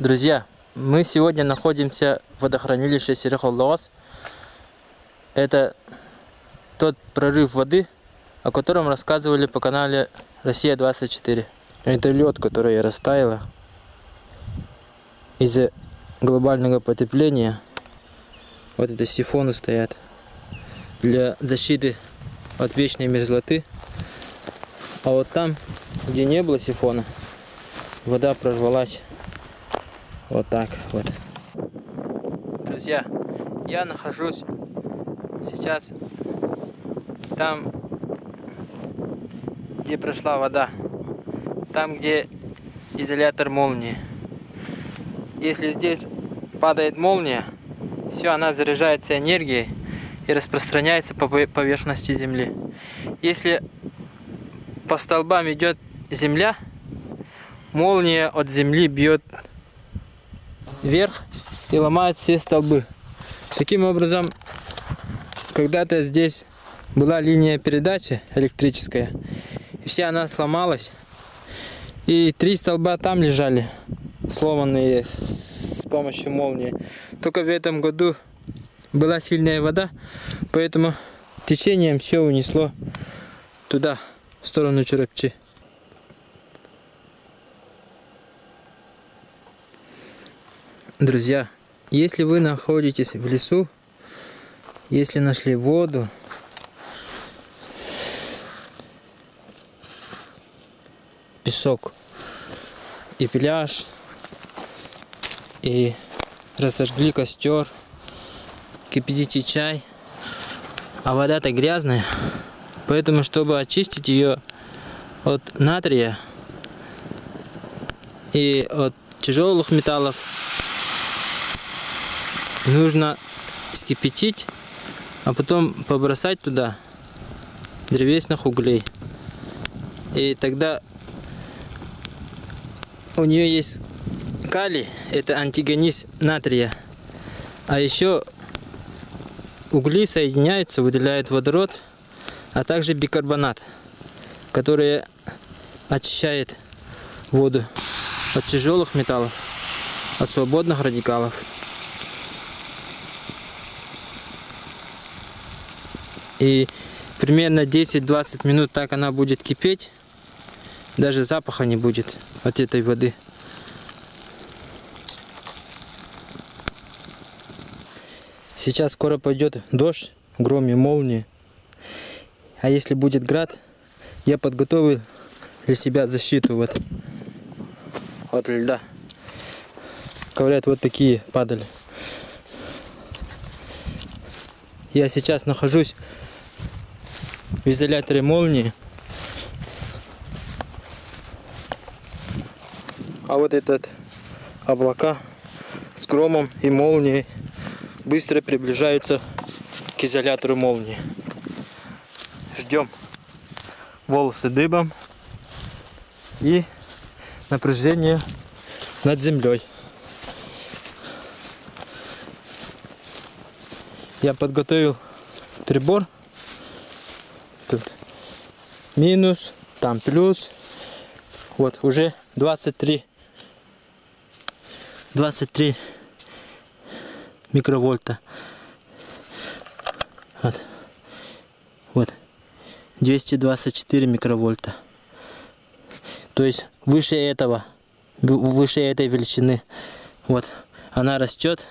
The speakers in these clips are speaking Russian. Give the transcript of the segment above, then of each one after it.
Друзья, мы сегодня находимся в водохранилище Серехоллоос. Это тот прорыв воды, о котором рассказывали по канале Россия-24. Это лед, который растаяла из-за глобального потепления. Вот это сифоны стоят для защиты от вечной мерзлоты. А вот там, где не было сифона, вода прорвалась вот так вот. Друзья, я нахожусь сейчас там, где прошла вода. Там, где изолятор молнии. Если здесь падает молния, все, она заряжается энергией и распространяется по поверхности Земли. Если по столбам идет Земля, молния от Земли бьет вверх и ломает все столбы. Таким образом, когда-то здесь была линия передачи электрическая, и вся она сломалась. И три столба там лежали, сломанные с помощью молнии. Только в этом году была сильная вода, поэтому течением все унесло туда, в сторону Чурапчи. Друзья, если вы находитесь в лесу, если нашли воду, песок и пляж, и разожгли костер, кипятите чай, а вода-то грязная, поэтому, чтобы очистить ее от натрия и от тяжелых металлов, нужно скипятить, а потом побросать туда древесных углей. И тогда у нее есть калий, это антигониз натрия. А еще угли соединяются, выделяют водород, а также бикарбонат, который очищает воду от тяжелых металлов, от свободных радикалов. И примерно 10-20 минут так она будет кипеть. Даже запаха не будет от этой воды. Сейчас скоро пойдет дождь, гром и молнии. А если будет град, я подготовил для себя защиту вот от льда. Говорят, вот такие падали. Я сейчас нахожусь в изоляторе молнии. А вот этот облака с громом и молнией быстро приближаются к изолятору молнии. Ждем волосы дыбом и напряжение над землей. Я подготовил прибор тут минус, там плюс. Вот, уже 23, 23 микровольта. Вот. Вот. 224 микровольта. То есть выше этого, выше этой величины. Вот. Она растет,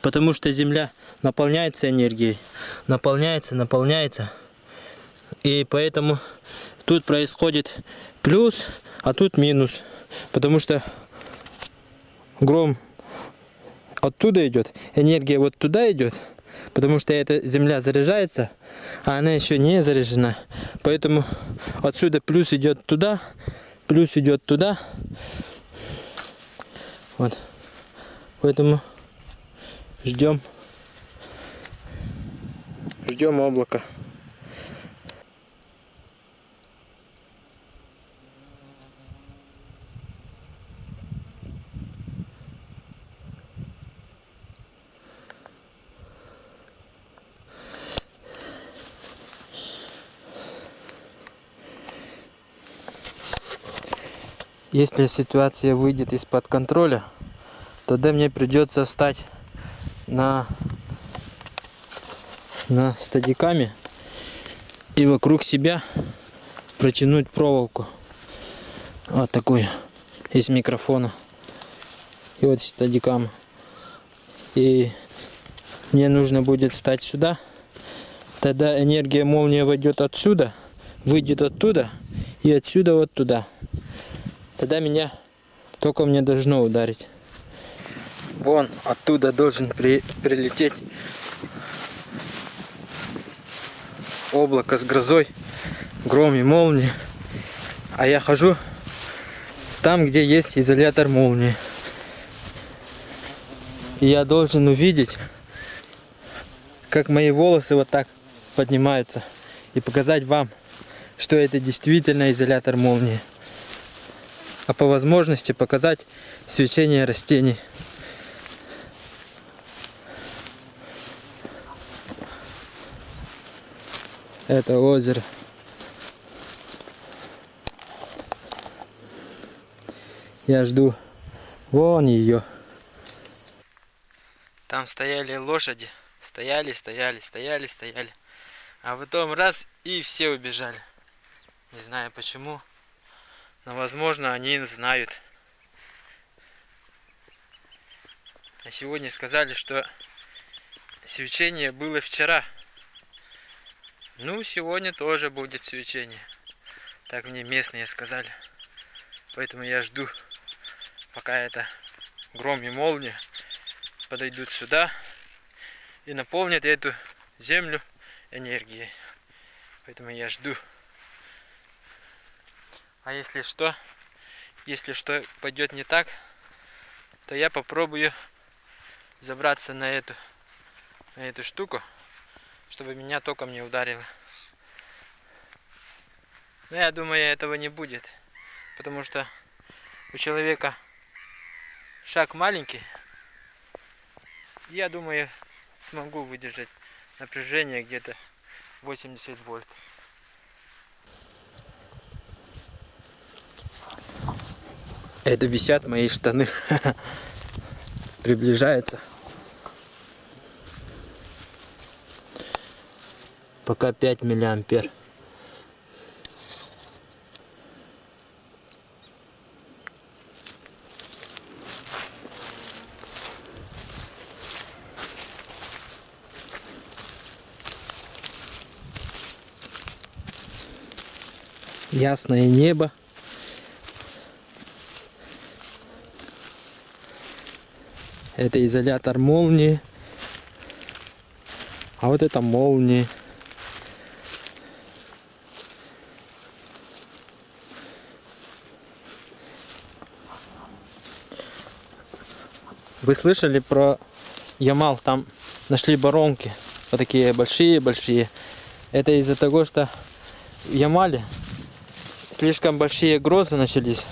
потому что Земля наполняется энергией. Наполняется, наполняется. И поэтому тут происходит плюс, а тут минус. Потому что гром оттуда идет, энергия вот туда идет, потому что эта земля заряжается, а она еще не заряжена. Поэтому отсюда плюс идет туда, плюс идет туда. Вот. Поэтому ждем. Ждем облака. Если ситуация выйдет из-под контроля, тогда мне придется встать на, на стадиками и вокруг себя протянуть проволоку. Вот такую из микрофона. И вот стадикам. И мне нужно будет встать сюда. Тогда энергия молнии войдет отсюда, выйдет оттуда и отсюда вот туда. Тогда меня только мне должно ударить. Вон оттуда должен при, прилететь облако с грозой, гром и молнии. А я хожу там, где есть изолятор молнии. И я должен увидеть, как мои волосы вот так поднимаются. И показать вам, что это действительно изолятор молнии. А по возможности показать свечение растений. Это озеро. Я жду. Вон ее. Там стояли лошади. Стояли, стояли, стояли, стояли. А потом раз и все убежали. Не знаю почему. Но возможно они знают. А сегодня сказали, что свечение было вчера. Ну, сегодня тоже будет свечение. Так мне местные сказали. Поэтому я жду, пока это гром и молния подойдут сюда и наполнят эту землю энергией. Поэтому я жду. А если что, если что пойдет не так, то я попробую забраться на эту, на эту штуку чтобы меня током не ударило. Но я думаю, этого не будет, потому что у человека шаг маленький. Я думаю, смогу выдержать напряжение где-то 80 вольт. Это висят мои штаны. Приближается. пока 5 миллиампер. Ясное небо. Это изолятор молнии. А вот это молнии. Вы слышали про Ямал? Там нашли баронки. Вот такие большие-большие. Это из-за того, что в Ямале слишком большие грозы начались.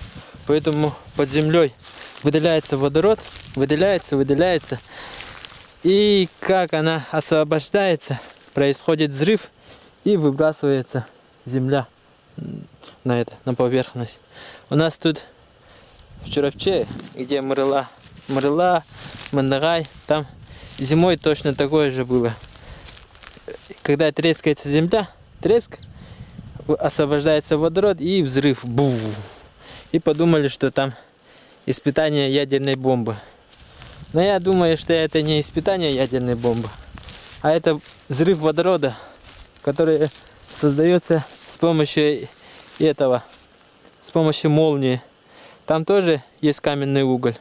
Поэтому под землей выделяется водород, выделяется, выделяется. И как она освобождается, происходит взрыв и выбрасывается земля на это, на поверхность. У нас тут в Чуравче, где мрыла Мрыла, Мандагай, там зимой точно такое же было. Когда трескается земля, треск, освобождается водород и взрыв. Бу! И подумали, что там испытание ядерной бомбы. Но я думаю, что это не испытание ядерной бомбы, а это взрыв водорода, который создается с помощью этого, с помощью молнии. Там тоже есть каменный уголь.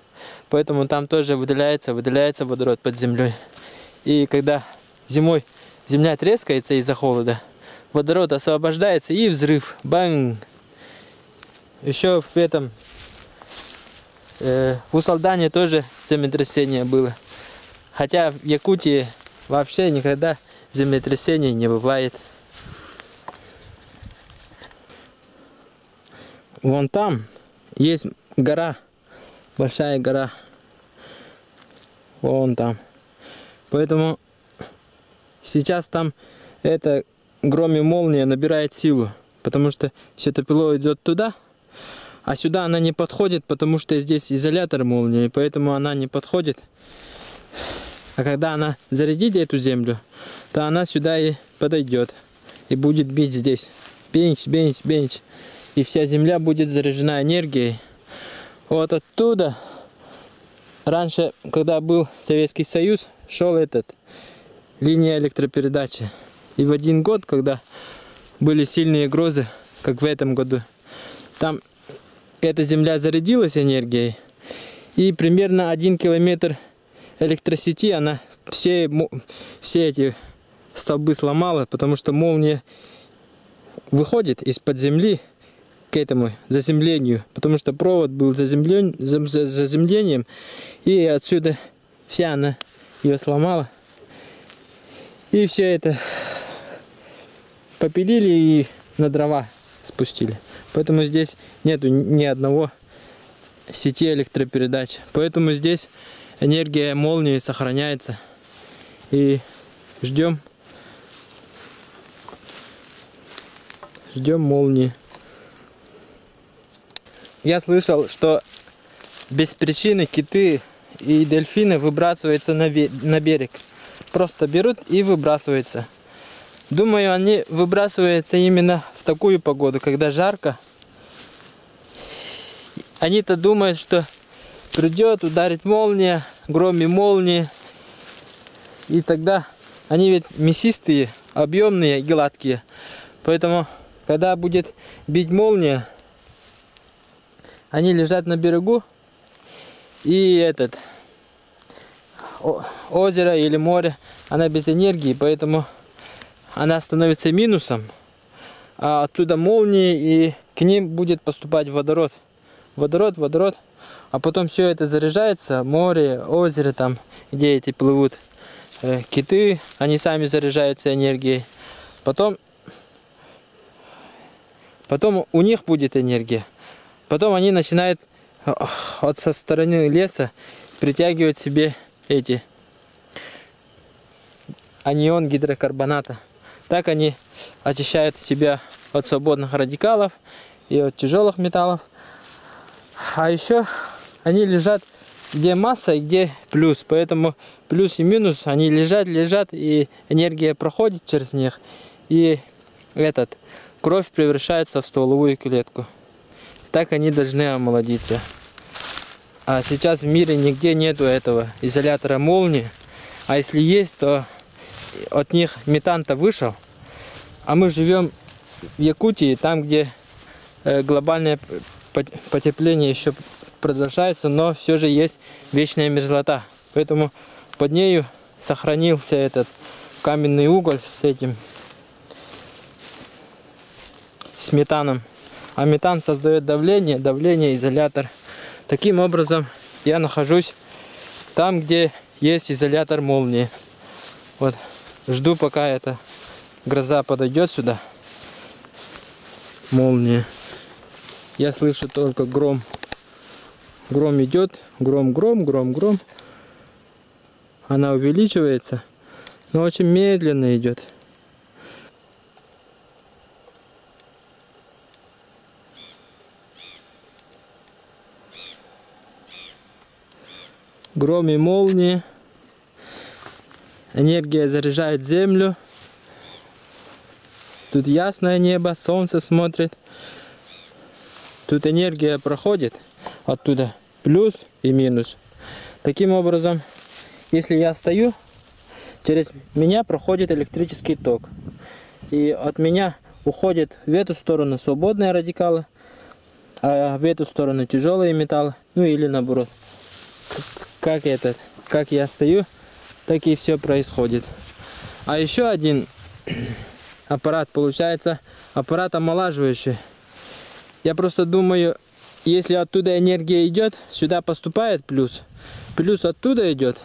Поэтому там тоже выделяется, выделяется водород под землей. И когда зимой земля трескается из-за холода, водород освобождается и взрыв. Бang! Еще в этом э, в Усалдане тоже землетрясение было. Хотя в Якутии вообще никогда землетрясений не бывает. Вон там есть гора большая гора. Вон там. Поэтому сейчас там это гром молния набирает силу. Потому что все это пило идет туда. А сюда она не подходит, потому что здесь изолятор молнии, поэтому она не подходит. А когда она зарядит эту землю, то она сюда и подойдет. И будет бить здесь. Бенч, бенч, бенч. И вся земля будет заряжена энергией. Вот оттуда, раньше, когда был Советский Союз, шел этот, линия электропередачи. И в один год, когда были сильные грозы, как в этом году, там эта земля зарядилась энергией, и примерно один километр электросети она все, все эти столбы сломала, потому что молния выходит из-под земли к этому заземлению, потому что провод был заземлен, заземлением, и отсюда вся она ее сломала. И все это попилили и на дрова спустили. Поэтому здесь нету ни одного сети электропередач. Поэтому здесь энергия молнии сохраняется. И ждем ждем молнии. Я слышал, что без причины киты и дельфины выбрасываются на, берег. Просто берут и выбрасываются. Думаю, они выбрасываются именно в такую погоду, когда жарко. Они-то думают, что придет, ударит молния, гром и молнии. И тогда они ведь мясистые, объемные, гладкие. Поэтому, когда будет бить молния, они лежат на берегу. И этот озеро или море, она без энергии, поэтому она становится минусом. А оттуда молнии и к ним будет поступать водород. Водород, водород. А потом все это заряжается, море, озеро там, где эти плывут э, киты, они сами заряжаются энергией. Потом, потом у них будет энергия. Потом они начинают э, от со стороны леса притягивать себе эти анион гидрокарбоната. Так они очищают себя от свободных радикалов и от тяжелых металлов. А еще они лежат где масса и где плюс. Поэтому плюс и минус, они лежат, лежат, и энергия проходит через них. И этот, кровь превращается в стволовую клетку. Так они должны омолодиться. А сейчас в мире нигде нету этого изолятора молнии. А если есть, то от них метан-то вышел. А мы живем в Якутии, там, где э, глобальное потепление еще продолжается, но все же есть вечная мерзлота. Поэтому под нею сохранился этот каменный уголь с этим, с метаном. А метан создает давление, давление, изолятор. Таким образом я нахожусь там, где есть изолятор молнии. Вот жду пока эта гроза подойдет сюда. Молния. Я слышу только гром. Гром идет, гром, гром, гром, гром. Она увеличивается, но очень медленно идет. Гром и молнии. Энергия заряжает землю. Тут ясное небо, солнце смотрит. Тут энергия проходит оттуда плюс и минус. Таким образом, если я стою, через меня проходит электрический ток. И от меня уходит в эту сторону свободные радикалы, а в эту сторону тяжелые металлы, ну или наоборот. Как этот, как я стою, так и все происходит. А еще один аппарат получается аппарат омолаживающий. Я просто думаю, если оттуда энергия идет, сюда поступает плюс. Плюс оттуда идет,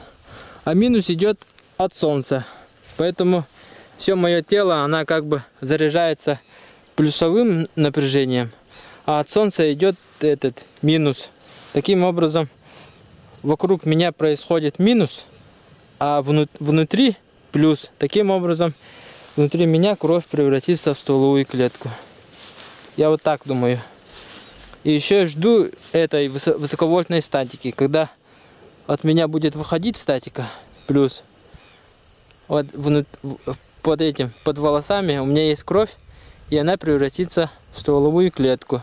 а минус идет от солнца. Поэтому все мое тело, она как бы заряжается плюсовым напряжением, а от солнца идет этот минус. Таким образом, вокруг меня происходит минус, а внутри плюс. Таким образом, внутри меня кровь превратится в стволовую клетку. Я вот так думаю. И еще жду этой высо- высоковольтной статики, когда от меня будет выходить статика плюс вот под этим, под волосами у меня есть кровь, и она превратится в стволовую клетку.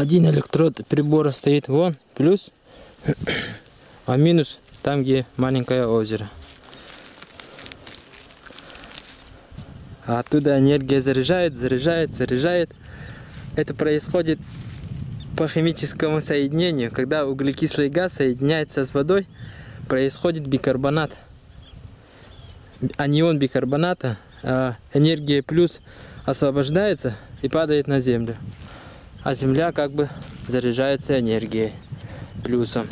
Один электрод прибора стоит вон, плюс, а минус там, где маленькое озеро. А оттуда энергия заряжает, заряжает, заряжает. Это происходит по химическому соединению. Когда углекислый газ соединяется с водой, происходит бикарбонат. Анион бикарбоната, а энергия плюс освобождается и падает на землю. А земля как бы заряжается энергией плюсом.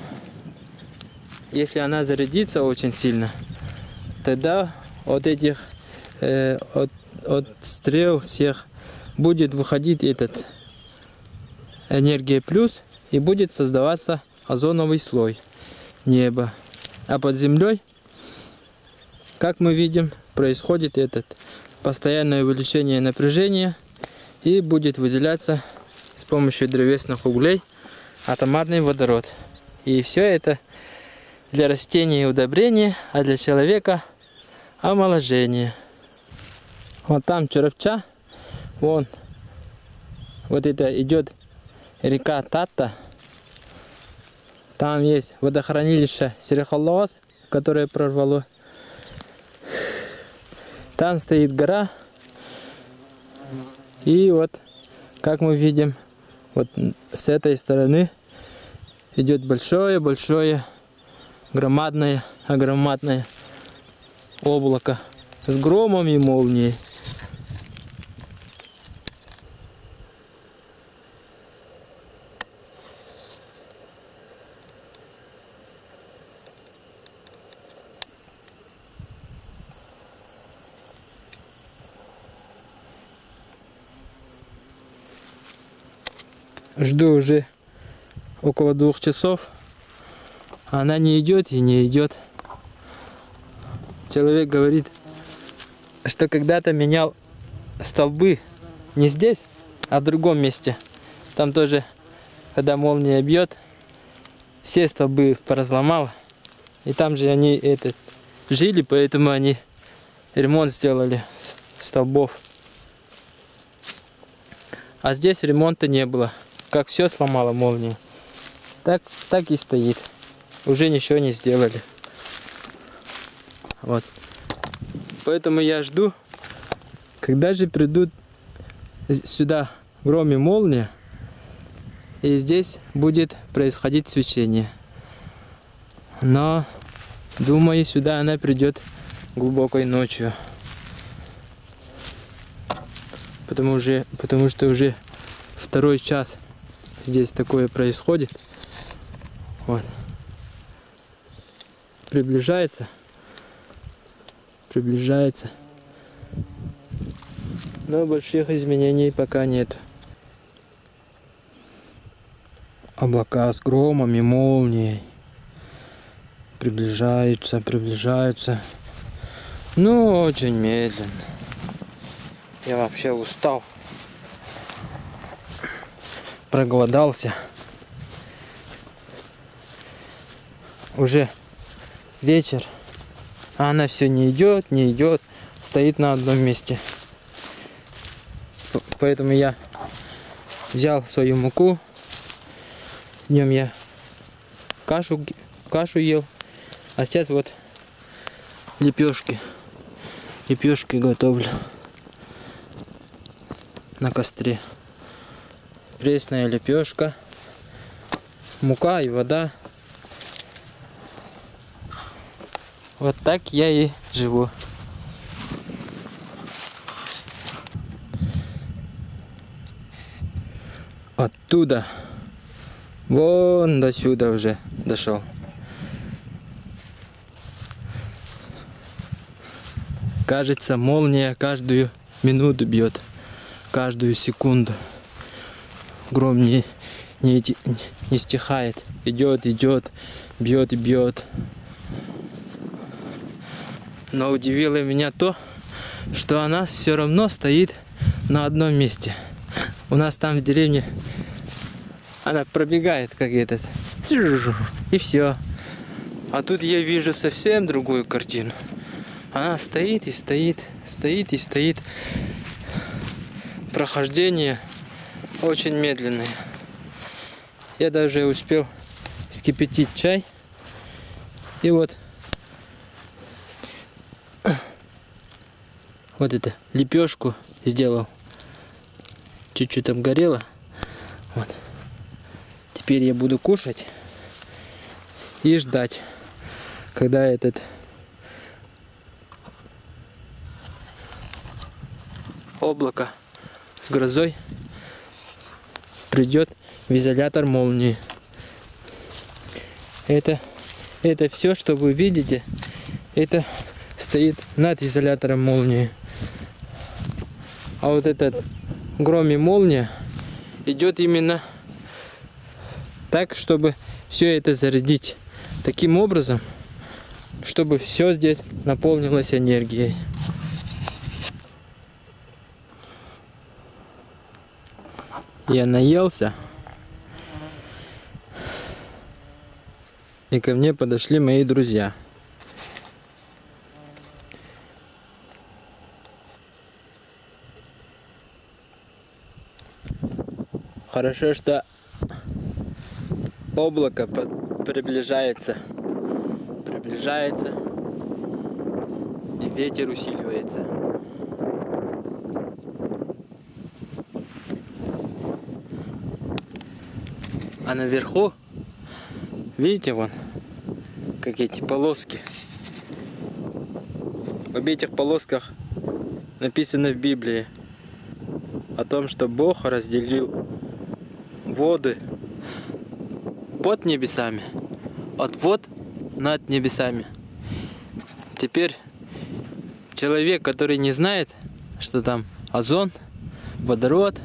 Если она зарядится очень сильно, тогда от этих э, от, от стрел всех будет выходить этот энергия плюс и будет создаваться озоновый слой неба. А под землей, как мы видим, происходит этот постоянное увеличение напряжения и будет выделяться с помощью древесных углей атомарный водород. И все это для растений удобрение, а для человека омоложение. Вот там Черепча, вон, вот это идет река Тата. Там есть водохранилище Серехолос, которое прорвало. Там стоит гора. И вот, как мы видим, вот с этой стороны идет большое-большое, громадное, огромадное облако с громом и молнией. Жду уже около двух часов. Она не идет и не идет. Человек говорит, что когда-то менял столбы не здесь, а в другом месте. Там тоже, когда молния бьет, все столбы поразломал. И там же они этот, жили, поэтому они ремонт сделали столбов. А здесь ремонта не было. Как все сломала молния. Так, так и стоит. Уже ничего не сделали. Вот. Поэтому я жду, когда же придут сюда гром и молния, и здесь будет происходить свечение. Но, думаю, сюда она придет глубокой ночью. Потому, уже, потому что уже второй час здесь такое происходит. Вот. Приближается. Приближается. Но больших изменений пока нет. Облака с громом и молнией. Приближаются, приближаются. Ну, очень медленно. Я вообще устал. Проголодался. Уже вечер. А она все не идет, не идет. Стоит на одном месте. Поэтому я взял свою муку. Днем я кашу, кашу ел. А сейчас вот лепешки. Лепешки готовлю на костре. Пресная лепешка, мука и вода. Вот так я и живу. Оттуда вон до сюда уже дошел. Кажется, молния каждую минуту бьет, каждую секунду. Гром не, не, не стихает. Идет, идет, бьет и бьет. Но удивило меня то, что она все равно стоит на одном месте. У нас там в деревне она пробегает как этот. И все. А тут я вижу совсем другую картину. Она стоит и стоит, стоит и стоит. Прохождение очень медленное. Я даже успел скипятить чай. И вот вот это лепешку сделал. Чуть-чуть там горело. Вот. Теперь я буду кушать и ждать, когда этот облако с грозой придет в изолятор молнии. Это, это все, что вы видите, это стоит над изолятором молнии. А вот этот гром и молния идет именно так, чтобы все это зарядить таким образом, чтобы все здесь наполнилось энергией. Я наелся. И ко мне подошли мои друзья. Хорошо, что облако приближается. Приближается. И ветер усиливается. А наверху, видите, вон, как эти полоски. Об этих полосках написано в Библии о том, что Бог разделил воды под небесами, от вод над небесами. Теперь человек, который не знает, что там озон, водород,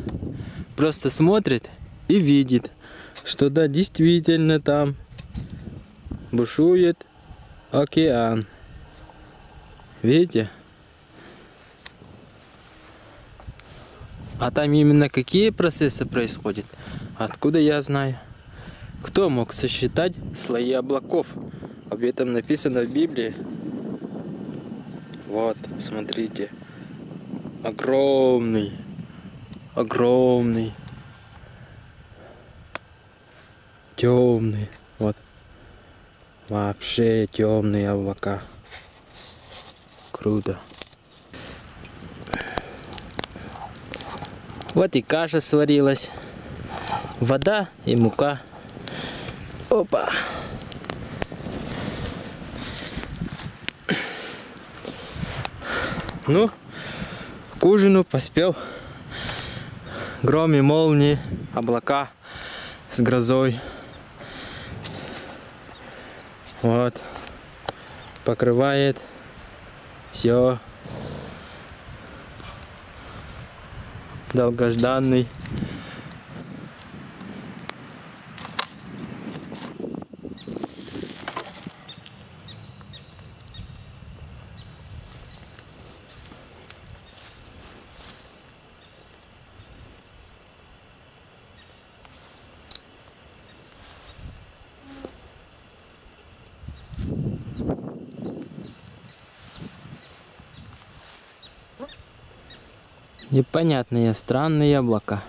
просто смотрит и видит, что да, действительно там бушует океан. Видите? А там именно какие процессы происходят? Откуда я знаю? Кто мог сосчитать слои облаков? Об этом написано в Библии. Вот, смотрите. Огромный, огромный темный. Вот. Вообще темные облака. Круто. Вот и каша сварилась. Вода и мука. Опа. Ну, к ужину поспел. Гром и молнии, облака с грозой. Вот. Покрывает все. Долгожданный Непонятные, странные облака.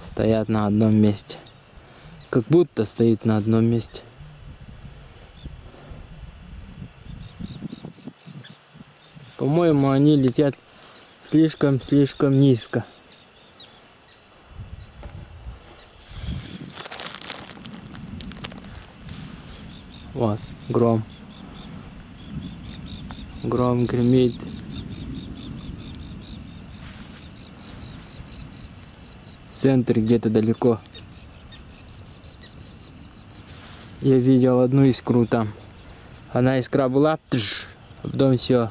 Стоят на одном месте. Как будто стоит на одном месте. По-моему, они летят слишком-слишком низко. Вот, гром. Гром гремит. центре, где-то далеко. Я видел одну искру там. Она искра была, тш, а потом все.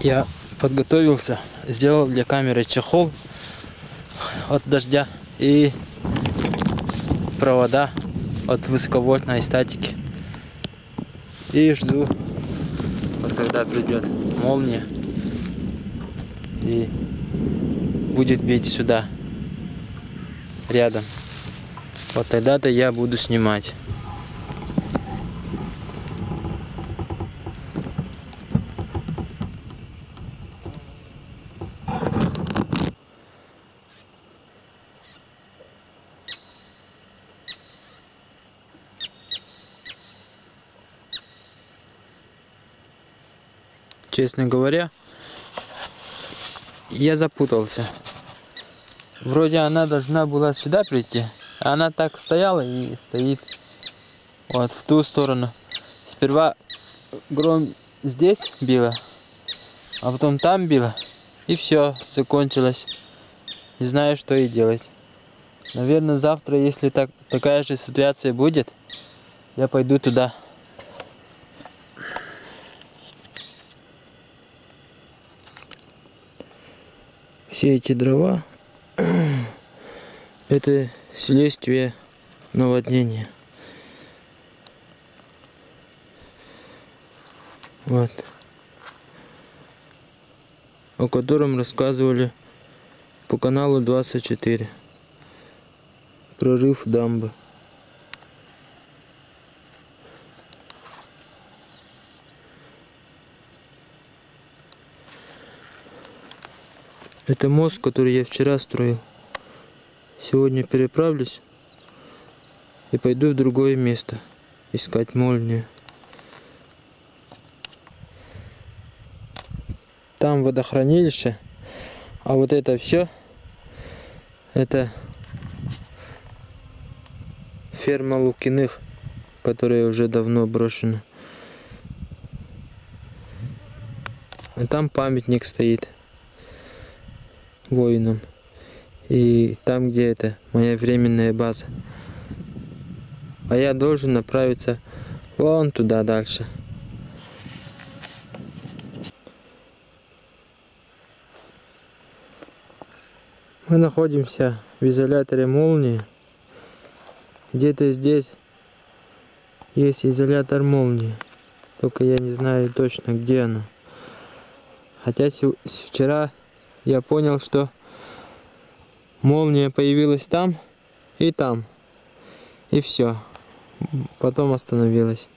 Я подготовился, сделал для камеры чехол от дождя и провода от высоковольтной статики. И жду, вот когда придет молния и будет бить сюда, рядом. Вот тогда-то я буду снимать. Честно говоря, я запутался. Вроде она должна была сюда прийти, а она так стояла и стоит вот в ту сторону. Сперва гром здесь била, а потом там била, и все, закончилось. Не знаю, что и делать. Наверное, завтра, если так, такая же ситуация будет, я пойду туда. Все эти дрова это следствие наводнения. Вот. О котором рассказывали по каналу 24. Прорыв дамбы. Это мост, который я вчера строил. Сегодня переправлюсь и пойду в другое место искать молнию. Там водохранилище, а вот это все, это ферма Лукиных, которая уже давно брошена. А там памятник стоит воинам. И там, где это моя временная база. А я должен направиться вон туда дальше. Мы находимся в изоляторе молнии. Где-то здесь есть изолятор молнии. Только я не знаю точно, где оно. Хотя вчера я понял, что молния появилась там и там. И все. Потом остановилась.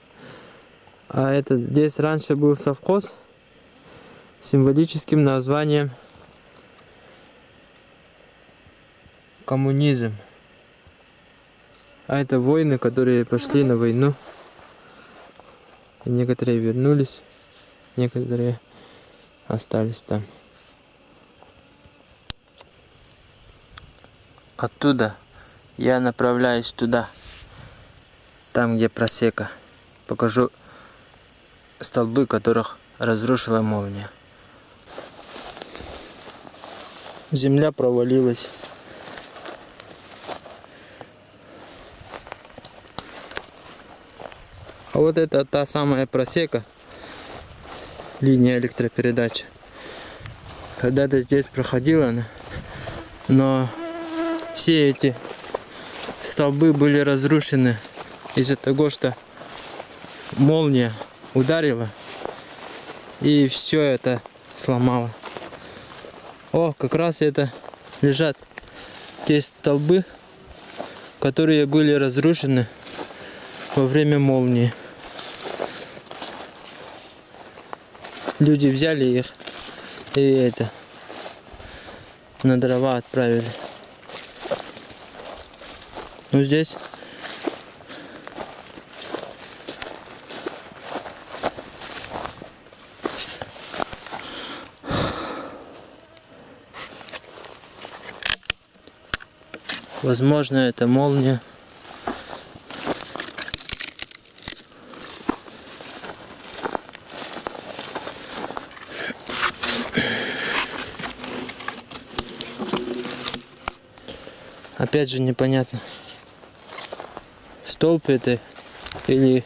А это здесь раньше был совхоз с символическим названием коммунизм. А это воины, которые пошли на войну. И некоторые вернулись, некоторые остались там. Оттуда я направляюсь туда, там где просека. Покажу столбы, которых разрушила молния. Земля провалилась. А вот это та самая просека, линия электропередачи. Когда-то здесь проходила она, но все эти столбы были разрушены из-за того, что молния ударила и все это сломало. О, как раз это лежат те столбы, которые были разрушены во время молнии. Люди взяли их и это на дрова отправили. Ну здесь Возможно, это молния. Опять же непонятно столб это или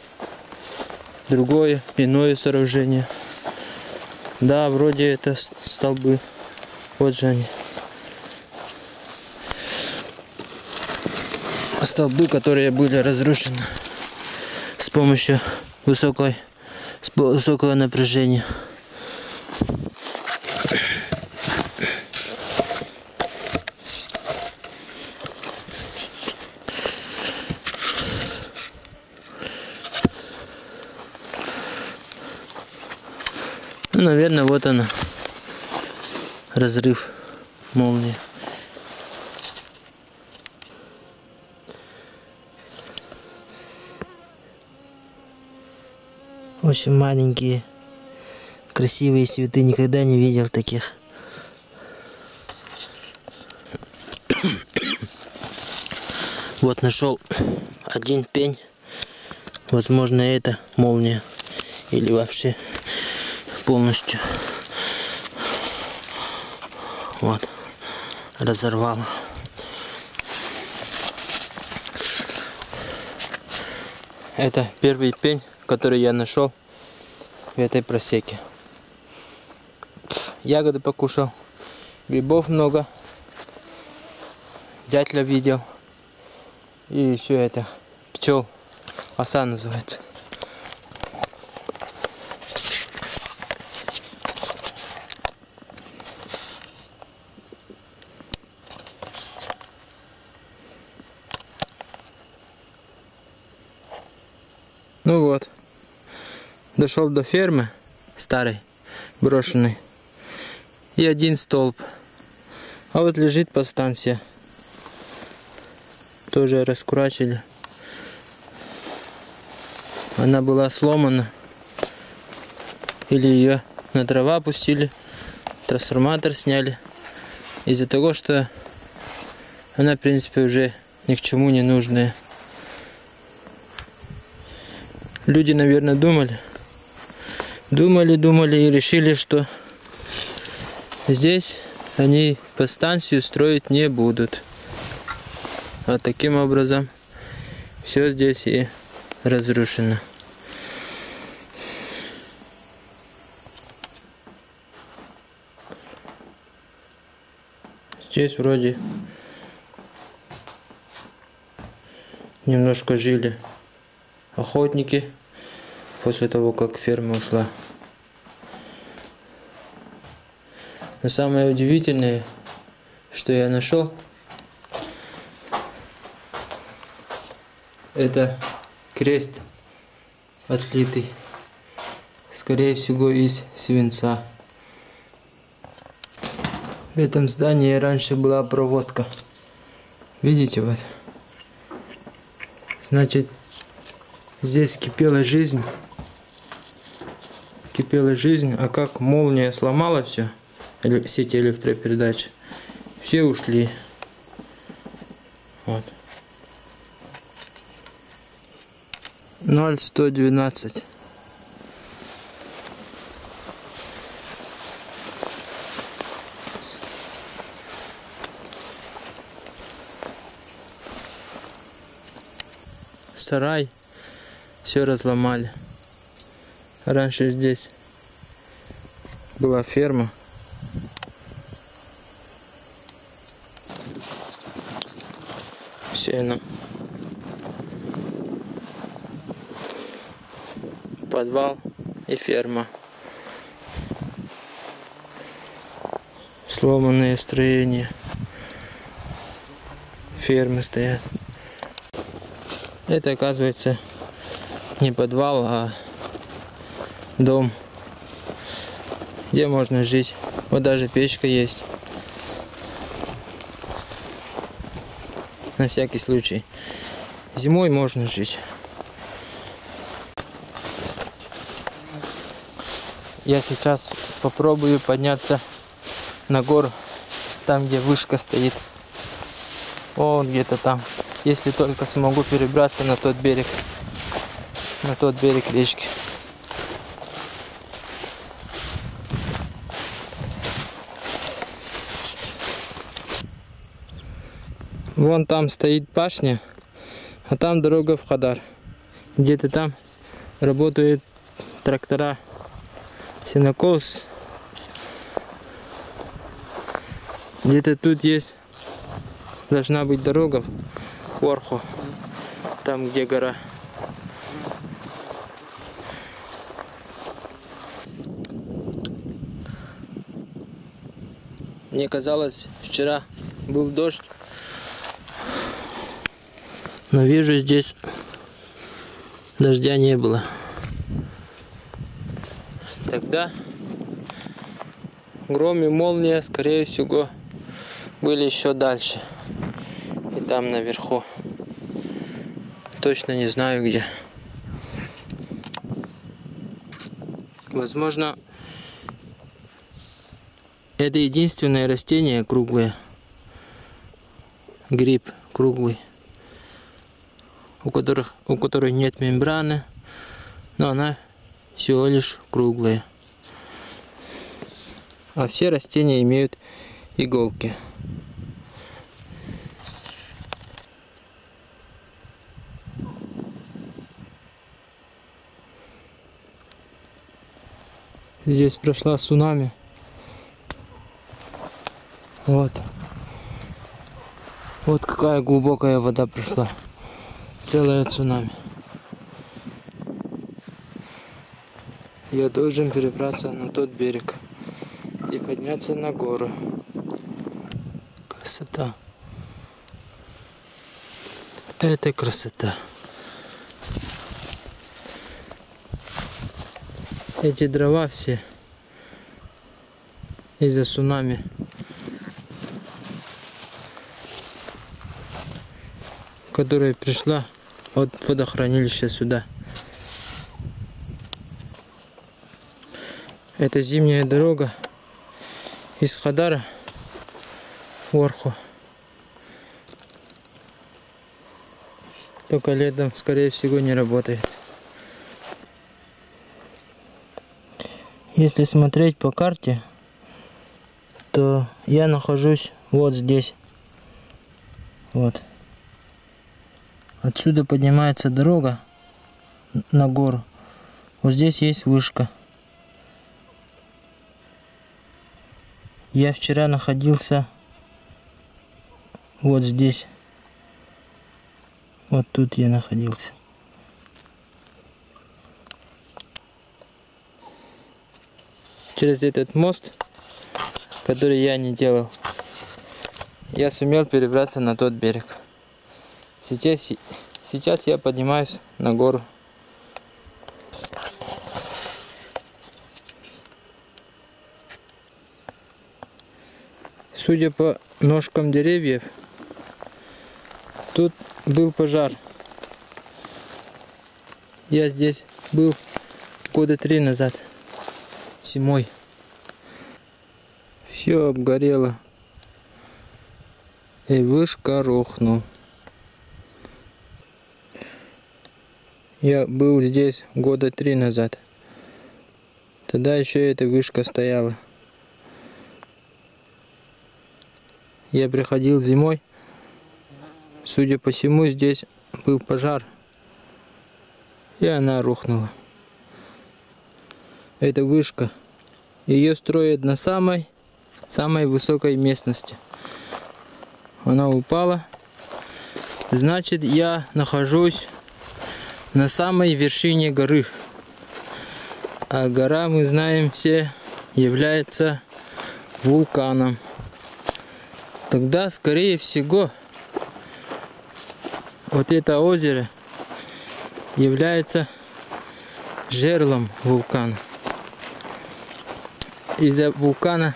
другое иное сооружение. Да, вроде это столбы. Вот же они. Столбы, которые были разрушены с помощью высокой, высокого напряжения. Ну, наверное, вот она. Разрыв молнии. Очень маленькие, красивые цветы. Никогда не видел таких. Вот нашел один пень. Возможно, это молния. Или вообще полностью. Вот. Разорвало. Это первый пень, который я нашел в этой просеке. Ягоды покушал, грибов много, дятля видел. И еще это пчел, оса называется. Ну вот, дошел до фермы старой, брошенной. И один столб. А вот лежит подстанция. Тоже раскурачили. Она была сломана. Или ее на дрова пустили. Трансформатор сняли. Из-за того, что она, в принципе, уже ни к чему не нужная. Люди, наверное, думали. Думали, думали и решили, что здесь они подстанцию строить не будут. А таким образом все здесь и разрушено. Здесь вроде немножко жили охотники после того, как ферма ушла. Но самое удивительное, что я нашел, это крест отлитый, скорее всего из свинца. В этом здании раньше была проводка. Видите вот? Значит, здесь кипела жизнь. Кипела жизнь, а как молния сломала все, сети электропередач, все ушли. Вот. 0,112. Сарай все разломали. Раньше здесь была ферма. Сено. Подвал и ферма. Сломанные строения. Фермы стоят. Это оказывается не подвал, а дом, где можно жить. Вот даже печка есть. На всякий случай. Зимой можно жить. Я сейчас попробую подняться на гору, там где вышка стоит. Вот где-то там. Если только смогу перебраться на тот берег на тот берег речки. Вон там стоит башня, а там дорога в Хадар. Где-то там работают трактора сенокос. Где-то тут есть, должна быть дорога в Орху, там где гора. Мне казалось, вчера был дождь, но вижу здесь дождя не было. Тогда гром и молния, скорее всего, были еще дальше. И там наверху. Точно не знаю где. Возможно, это единственное растение круглое. Гриб круглый. У которых, у которых нет мембраны, но она всего лишь круглая. А все растения имеют иголки. Здесь прошла цунами. Вот. Вот какая глубокая вода пришла. Целая цунами. Я должен перебраться на тот берег и подняться на гору. Красота. Это красота. Эти дрова все из-за цунами. Которая пришла от водохранилища сюда. Это зимняя дорога из Хадара в Орху. Только летом, скорее всего, не работает. Если смотреть по карте, то я нахожусь вот здесь. Вот. Отсюда поднимается дорога на гору. Вот здесь есть вышка. Я вчера находился вот здесь. Вот тут я находился. Через этот мост, который я не делал, я сумел перебраться на тот берег. Сейчас, сейчас я поднимаюсь на гору. Судя по ножкам деревьев, тут был пожар. Я здесь был года три назад, зимой. Все обгорело. И вышка рухнул. Я был здесь года три назад. Тогда еще эта вышка стояла. Я приходил зимой. Судя по всему, здесь был пожар. И она рухнула. Это вышка. Ее строят на самой, самой высокой местности. Она упала. Значит, я нахожусь на самой вершине горы. А гора, мы знаем все, является вулканом. Тогда, скорее всего, вот это озеро является жерлом вулкана. Из-за вулкана,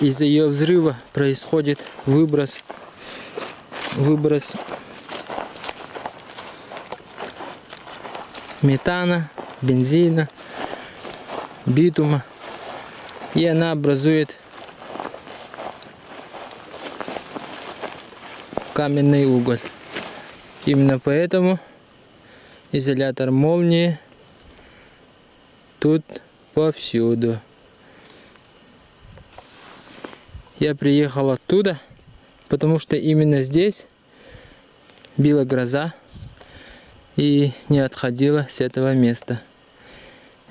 из-за ее взрыва происходит выброс, выброс метана, бензина, битума. И она образует каменный уголь. Именно поэтому изолятор молнии тут повсюду. Я приехал оттуда, потому что именно здесь била гроза и не отходила с этого места.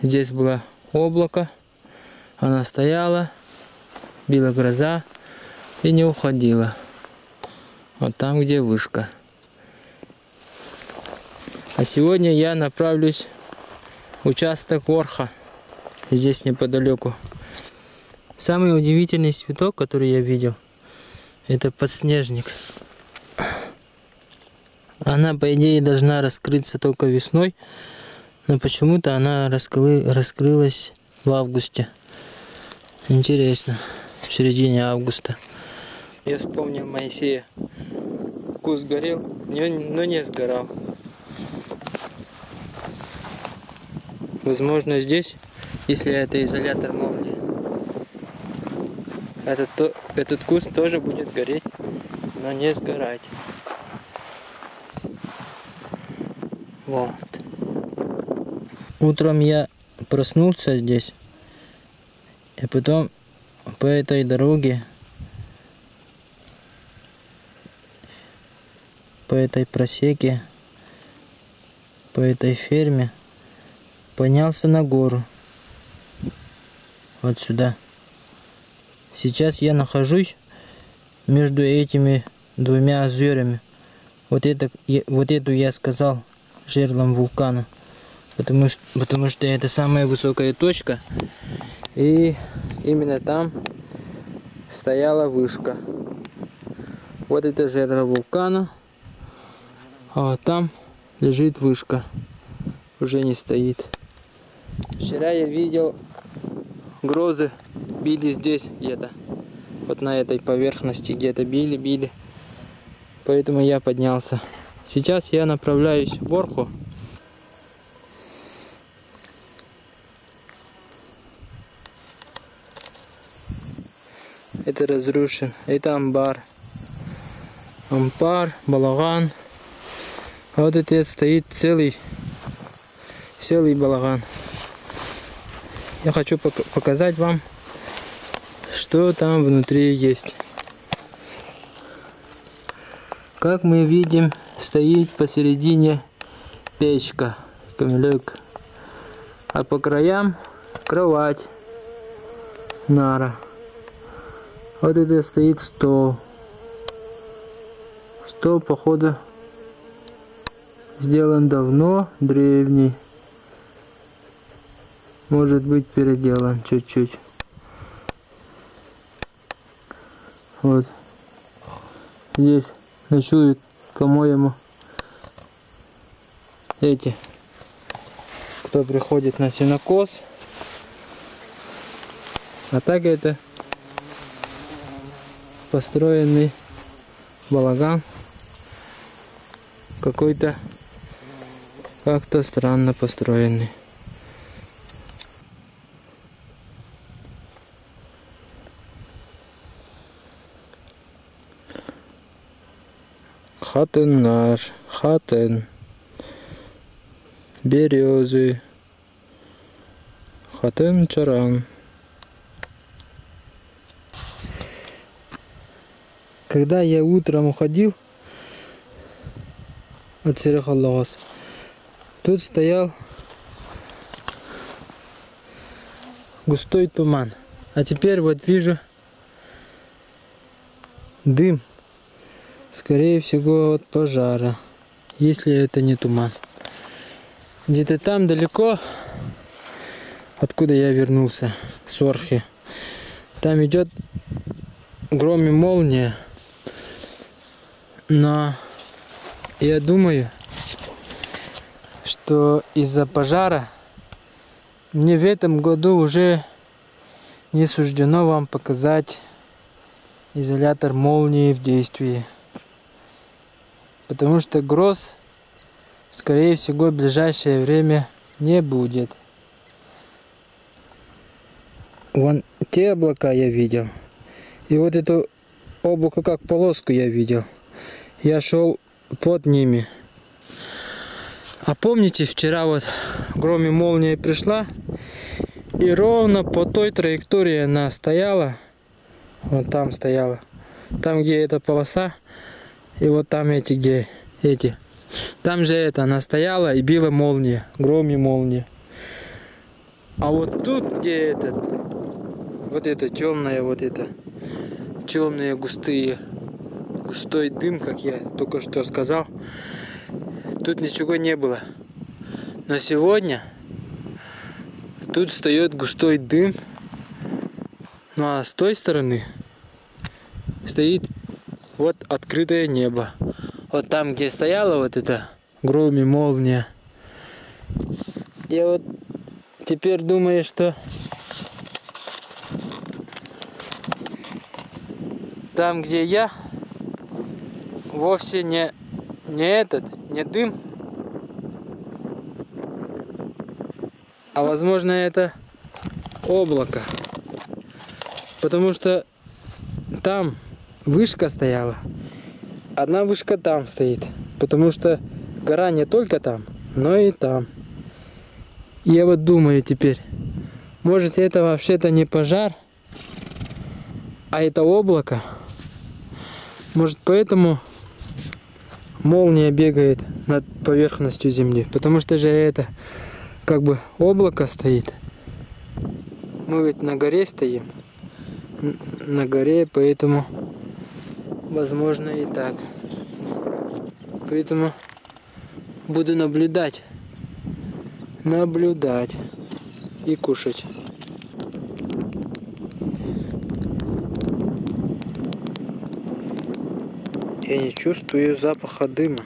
Здесь было облако, она стояла, била гроза, и не уходила. Вот там, где вышка. А сегодня я направлюсь в участок Орха, здесь неподалеку. Самый удивительный цветок, который я видел, это подснежник. Она, по идее, должна раскрыться только весной, но почему-то она раскры... раскрылась в августе. Интересно, в середине августа. Я вспомнил Моисея. Куст горел, но не сгорал. Возможно, здесь, если это изолятор молнии, этот, то, этот куст тоже будет гореть, но не сгорать. Вот. Утром я проснулся здесь, и потом по этой дороге, по этой просеке, по этой ферме, поднялся на гору. Вот сюда. Сейчас я нахожусь между этими двумя озерами. Вот, это, вот эту я сказал жерлом вулкана. Потому, потому что это самая высокая точка. И именно там стояла вышка. Вот это жерло вулкана. А вот там лежит вышка. Уже не стоит. Вчера я видел грозы били здесь где-то. Вот на этой поверхности где-то били, били. Поэтому я поднялся. Сейчас я направляюсь в Орху. Это разрушен. Это амбар. Амбар, балаган. А вот это стоит целый, целый балаган. Я хочу показать вам, что там внутри есть. Как мы видим, стоит посередине печка, камелек, а по краям кровать, нара. Вот это стоит стол. Стол, походу, сделан давно, древний. Может быть переделан чуть-чуть. Вот. Здесь ночуют, по-моему, эти, кто приходит на сенокос. А так это построенный балаган. Какой-то как-то странно построенный. Хатын наш, хатын, березы, хатын чаран. Когда я утром уходил от Серехаллахас, тут стоял густой туман. А теперь вот вижу дым Скорее всего от пожара, если это не туман. Где-то там далеко, откуда я вернулся, с Орхи, там идет гром и молния. Но я думаю, что из-за пожара мне в этом году уже не суждено вам показать изолятор молнии в действии. Потому что гроз, скорее всего, в ближайшее время не будет. Вон те облака я видел. И вот это облако как полоску я видел. Я шел под ними. А помните, вчера вот гром и молния пришла, и ровно по той траектории она стояла, вот там стояла, там где эта полоса, и вот там эти, где эти. Там же это, она стояла и била молния, гром и молния. А вот тут, где этот, вот это темное, вот это, темные, густые, густой дым, как я только что сказал. Тут ничего не было. Но сегодня тут встает густой дым. Ну а с той стороны стоит вот открытое небо. Вот там, где стояла вот эта гром и молния. Я вот теперь думаю, что там, где я, вовсе не, не этот, не дым, а возможно это облако. Потому что там вышка стояла, одна вышка там стоит. Потому что гора не только там, но и там. Я вот думаю теперь, может это вообще-то не пожар, а это облако. Может поэтому молния бегает над поверхностью земли. Потому что же это как бы облако стоит. Мы ведь на горе стоим. На горе, поэтому возможно и так. Поэтому буду наблюдать. Наблюдать и кушать. Я не чувствую запаха дыма.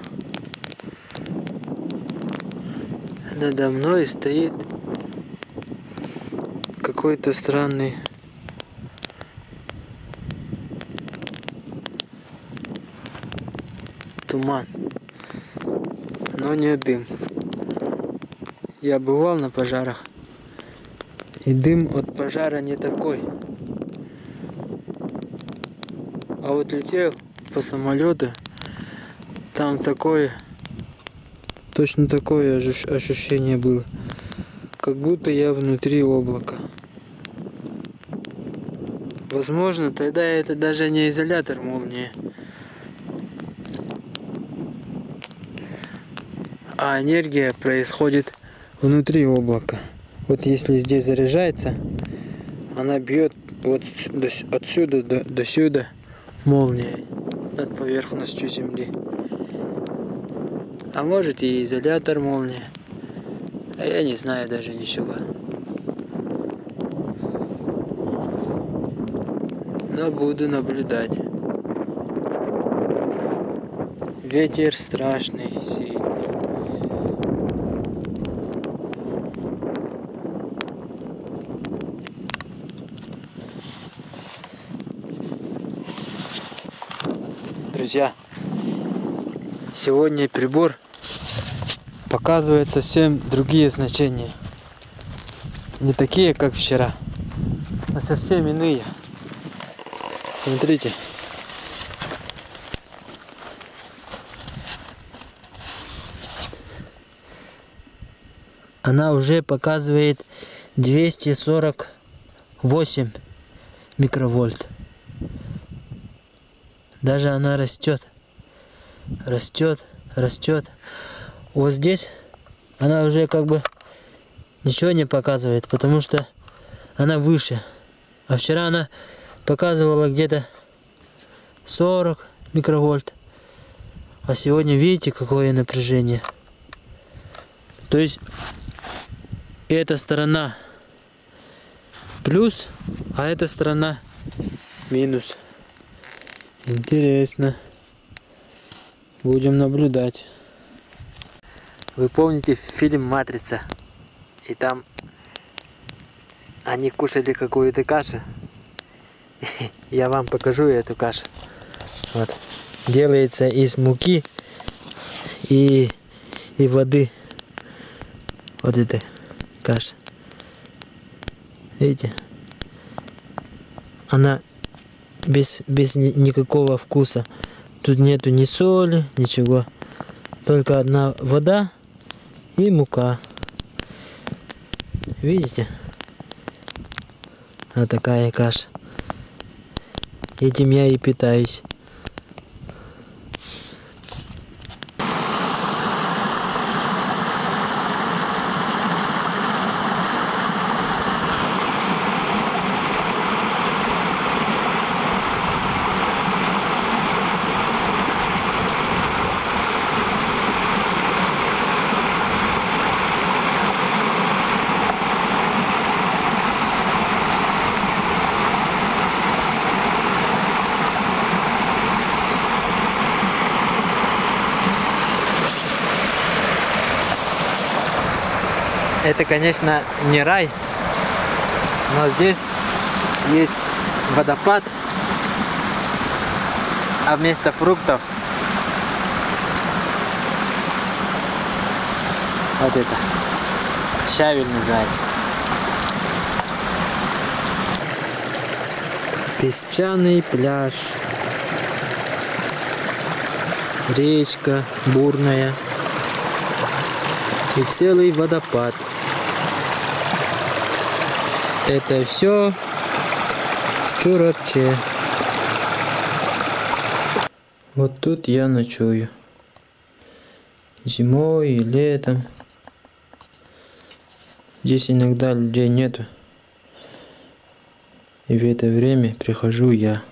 Надо мной стоит какой-то странный туман, но не дым. Я бывал на пожарах, и дым от пожара не такой. А вот летел по самолету, там такое, точно такое ощущение было, как будто я внутри облака. Возможно, тогда это даже не изолятор молнии. А энергия происходит внутри облака. Вот если здесь заряжается, она бьет вот отсюда до, до сюда молнией над поверхностью земли. А может и изолятор молния. А я не знаю даже ничего. Но буду наблюдать. Ветер страшный, сильный. Друзья, сегодня прибор показывает совсем другие значения. Не такие, как вчера, а совсем иные. Смотрите. Она уже показывает 248 микровольт. Даже она растет. Растет, растет. Вот здесь она уже как бы ничего не показывает, потому что она выше. А вчера она показывала где-то 40 микровольт. А сегодня видите, какое напряжение. То есть эта сторона плюс, а эта сторона минус. Интересно. Будем наблюдать. Вы помните фильм «Матрица»? И там они кушали какую-то кашу. Я вам покажу эту кашу. Вот. Делается из муки и, и воды. Вот эта каша. Видите? Она без, без никакого вкуса. Тут нету ни соли, ничего. Только одна вода и мука. Видите? Вот такая каша. Этим я и питаюсь. Конечно, не рай, но здесь есть водопад, а вместо фруктов вот это щавель называется. Песчаный пляж. Речка бурная. И целый водопад. Это все в Чурапче. Вот тут я ночую. Зимой и летом. Здесь иногда людей нету. И в это время прихожу я.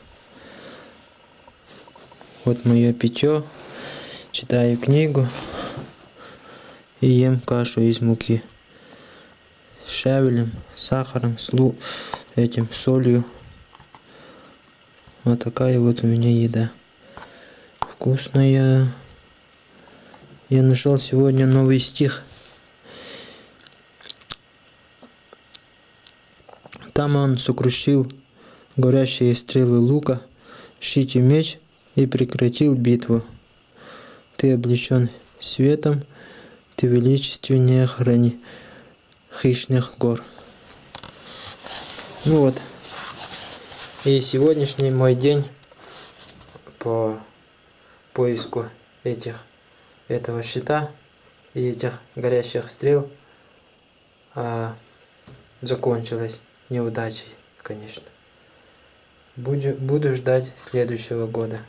Вот мое питье. Читаю книгу. И ем кашу из муки. Шавелем, сахаром, с лу... этим солью. Вот такая вот у меня еда. Вкусная. Я нашел сегодня новый стих. Там он сокрушил горящие стрелы лука, щит и меч и прекратил битву. Ты облечен светом, ты величественнее храни хищных гор. Ну вот. И сегодняшний мой день по поиску этих этого щита и этих горящих стрел а, закончилась неудачей, конечно. Буду, буду ждать следующего года.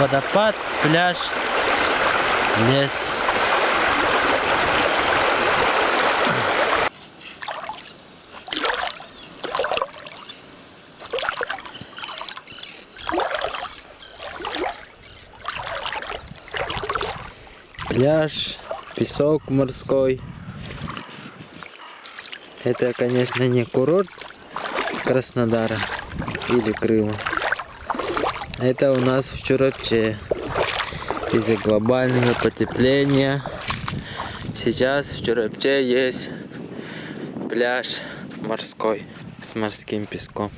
Водопад, пляж, лес. Пляж, песок морской. Это, конечно, не курорт Краснодара или Крыма. Это у нас в Чурапче. Из-за глобального потепления сейчас в Чурапче есть пляж морской с морским песком.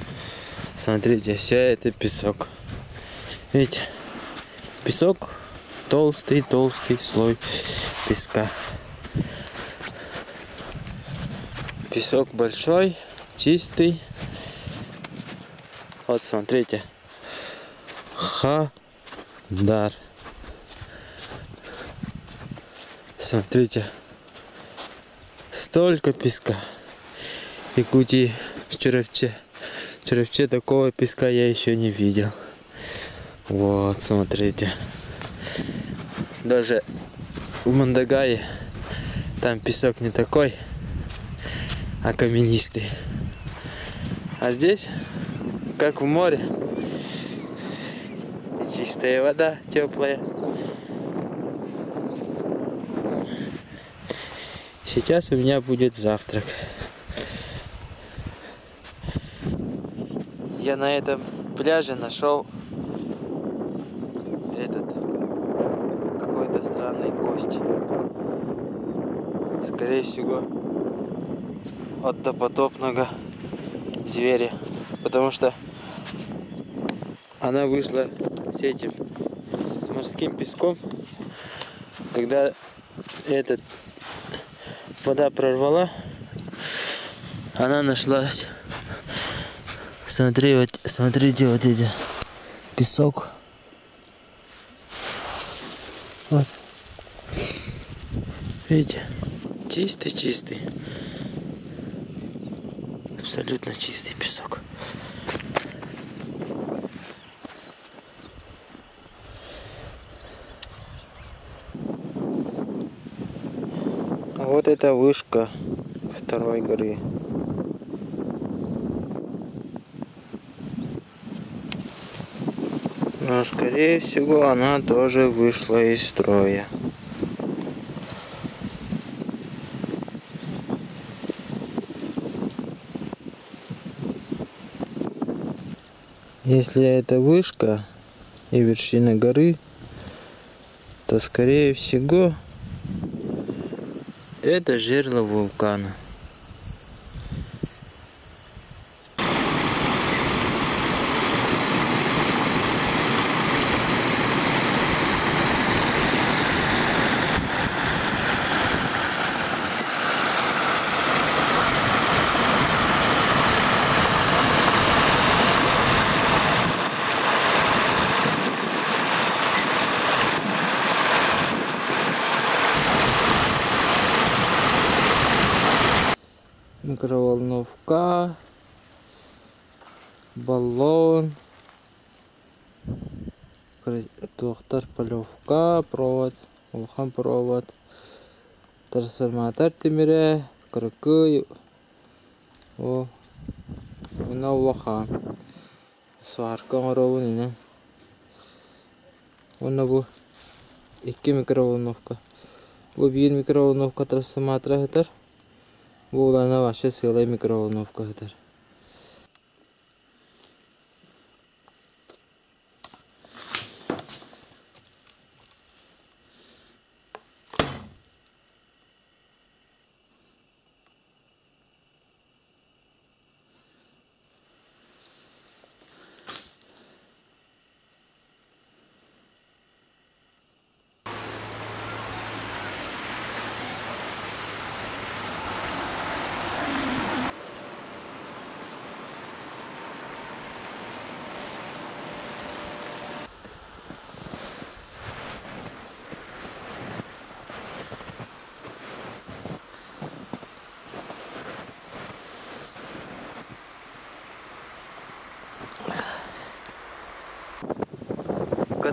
Смотрите, все это песок. Видите, песок толстый-толстый слой песка. Песок большой, чистый. Вот смотрите. Хадар. Смотрите. Столько песка. Якутии в Черевче. В Черевче такого песка я еще не видел. Вот, смотрите. Даже в Мандагае там песок не такой, а каменистый. А здесь, как в море, чистая вода, теплая. Сейчас у меня будет завтрак. Я на этом пляже нашел этот какой-то странный кость. Скорее всего от допотопного зверя. Потому что она вышла с этим, с морским песком, когда этот вода прорвала, она нашлась. Смотри, вот, смотрите, вот эти песок. Вот. Видите? Чистый-чистый. Абсолютно чистый песок. Эта вышка второй горы. Но скорее всего она тоже вышла из строя. Если это вышка и вершина горы, то скорее всего это жерло вулкана. Микроволновка, баллон, тоқтар полевка, провод, улхан провод, трансформатор темире, крюки, о, мына улахан. Сварка оровун инен. Оны бу икки микроволновка. Бу бир микроволновка трансформатор. Бу уларына вообще сыйлай микроволновка хетер.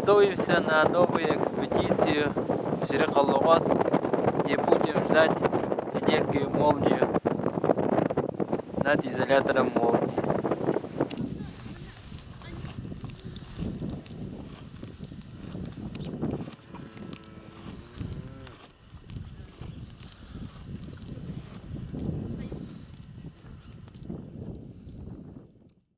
Готовимся на новую экспедицию в Шерехалуаз, где будем ждать энергию молнию над изолятором молнии.